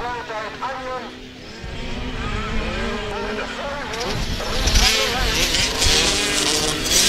Flight at Onion Thank you.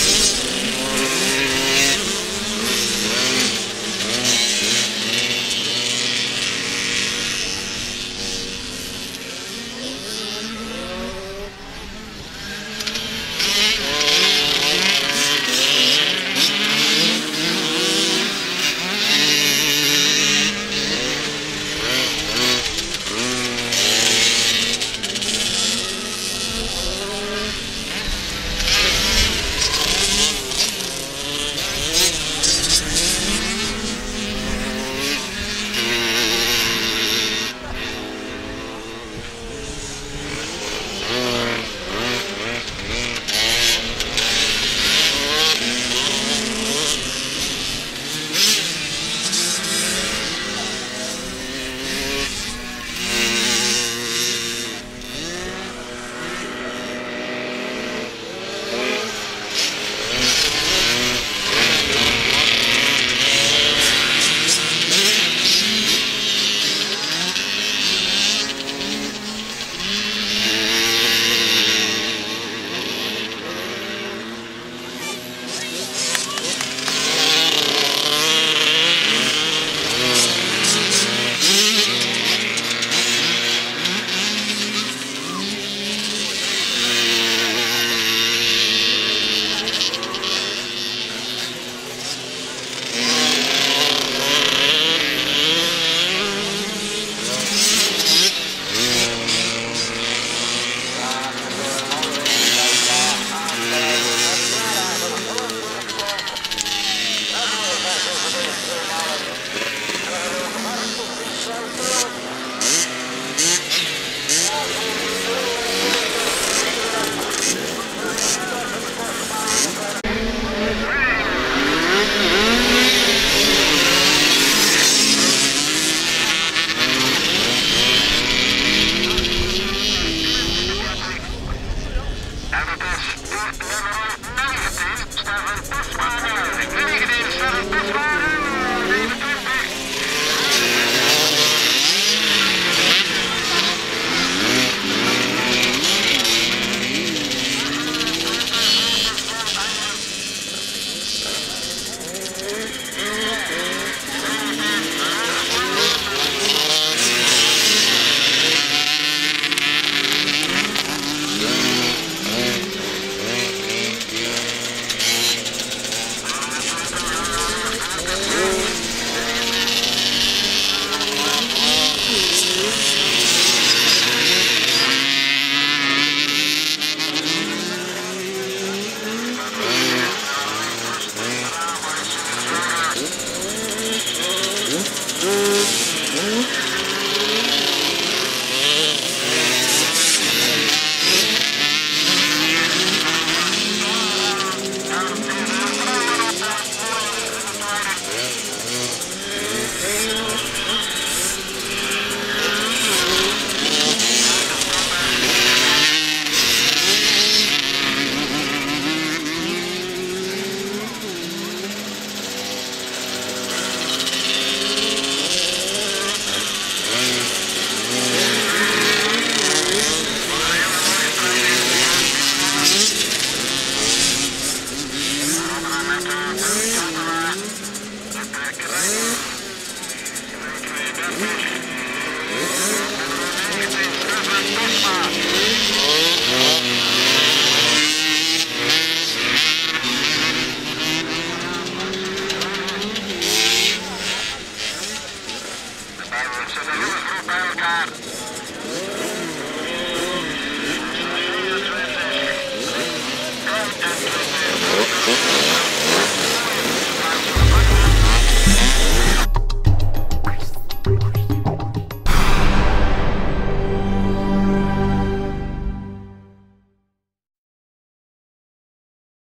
Bye.